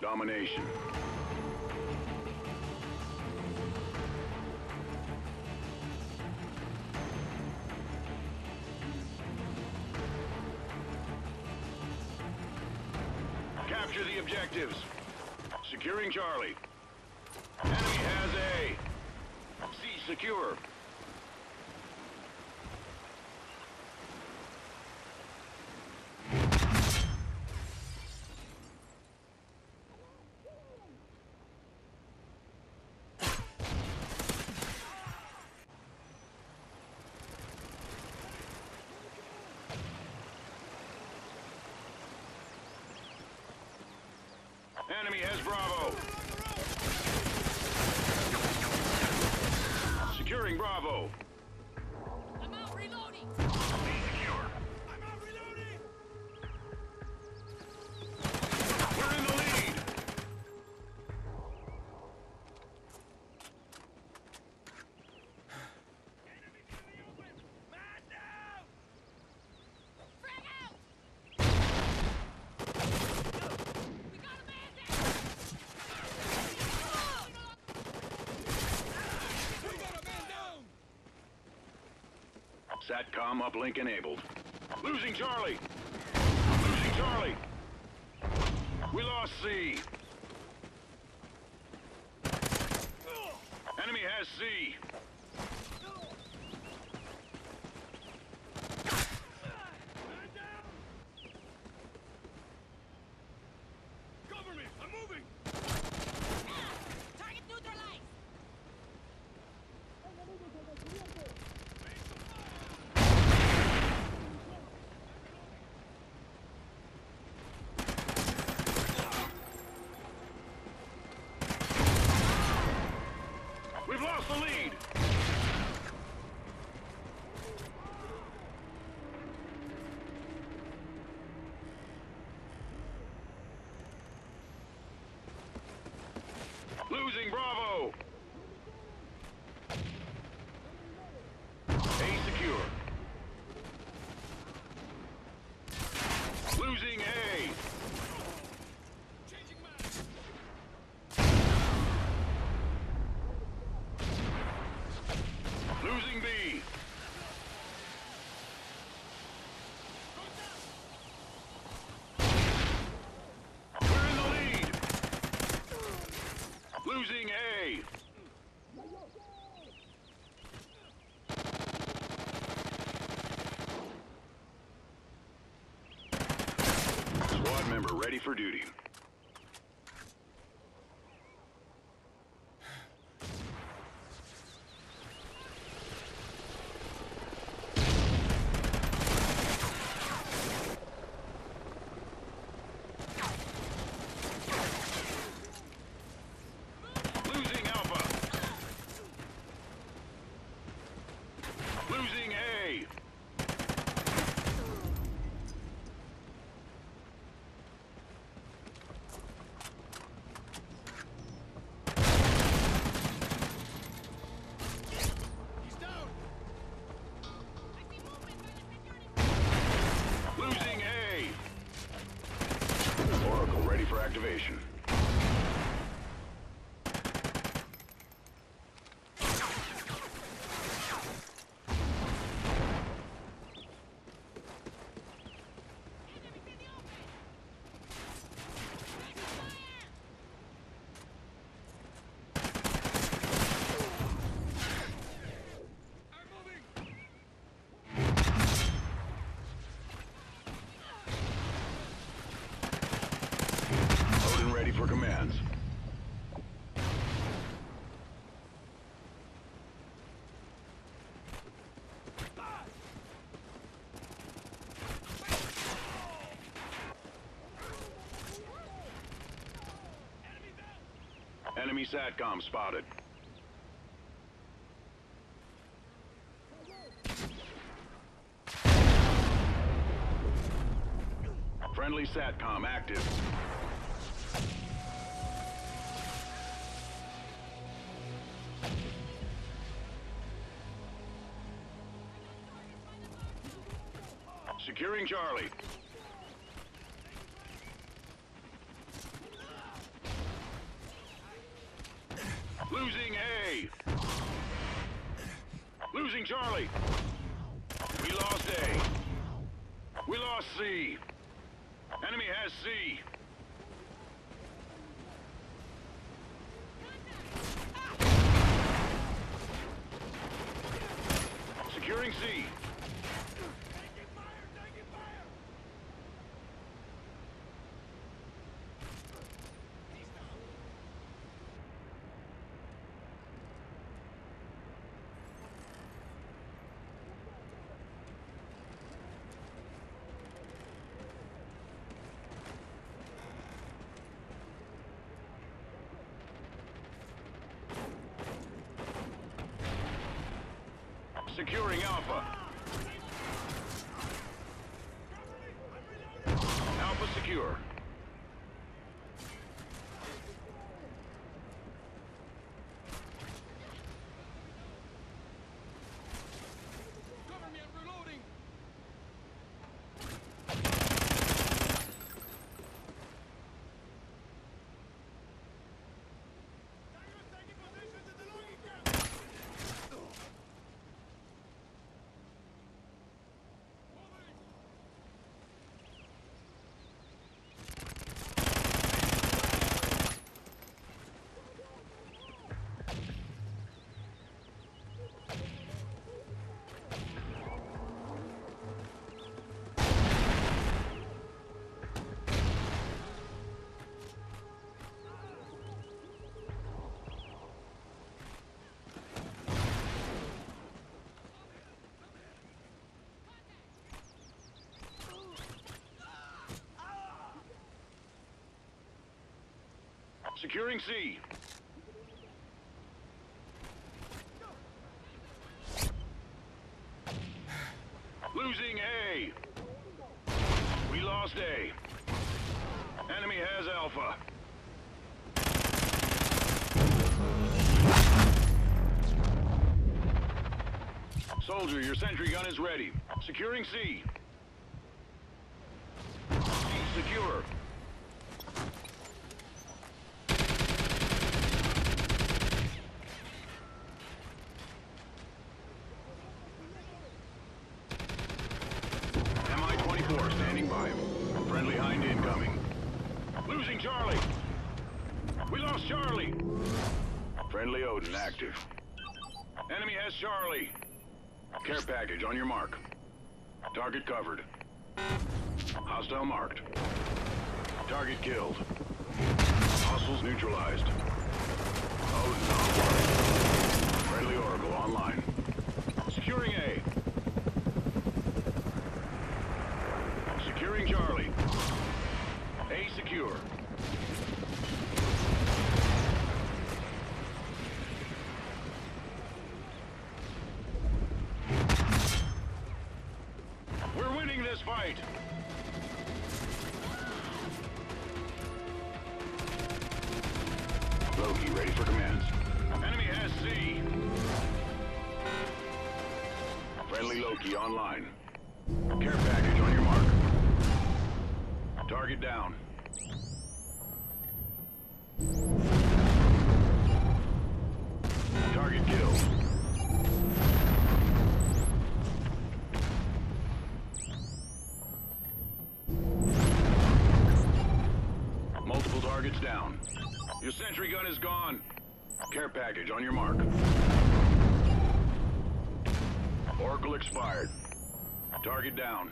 Domination. Capture the objectives. Securing Charlie. Enemy has A. C secure. Enemy has Bravo. Securing Bravo. SATCOM uplink enabled. Losing Charlie. Losing Charlie. We lost C. Enemy has C. Man down. Cover me. I'm moving. Target neutralized. We've lost the lead. Losing Bravo. A secure. Losing A. Changing mag. Losing B. We're in the lead. Losing A. Squad member ready for duty. Losing Alpha. Losing A. He's down. I see movement by the security. Losing A. Oracle ready for activation. Enemies in the open. Taking fire. I'm moving. Odin ready for commands. Enemy down. Enemy SATCOM spotted. Friendly SATCOM active. Securing Charlie. Charlie. We lost A. We lost C. Enemy has C. Securing C. Securing Alpha. Alpha secure. Securing C. Losing A. We lost A. Enemy has Alpha. Soldier, your sentry gun is ready. Securing C. Secure. Mi-24 standing by. Friendly Hind incoming. Losing Charlie. We lost Charlie. Friendly Odin active. Enemy has Charlie. Care package on your mark. Target covered. Hostile marked. Target killed. Hostiles neutralized. Odin online. Friendly Oracle online. Securing A. Securing Charlie. A secure. Loki ready for commands. Enemy has C. Friendly Loki online. Care package on your mark. Target down. Your sentry gun is gone. Care package on your mark. Oracle expired. Target down.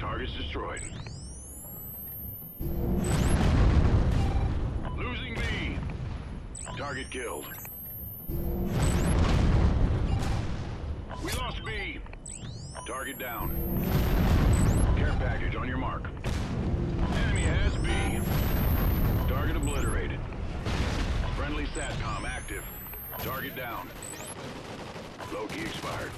Targets destroyed. Losing B. Target killed. We lost B. Target down. Care package on your mark. Enemy has obliterated. Friendly SATCOM active. Target down. Loki expired.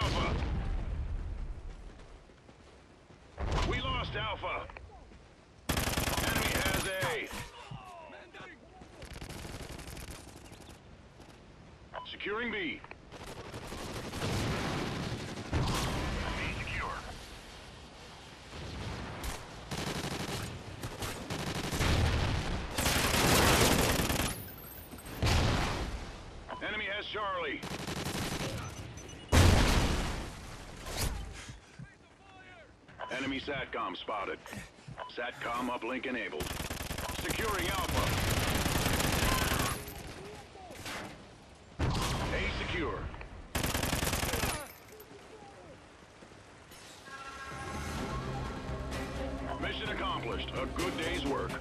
Alpha. We lost Alpha. Enemy has A. Securing B. B secure. Enemy has Charlie. Enemy SATCOM spotted. SATCOM uplink enabled. Securing Alpha. A secure. Mission accomplished. A good day's work.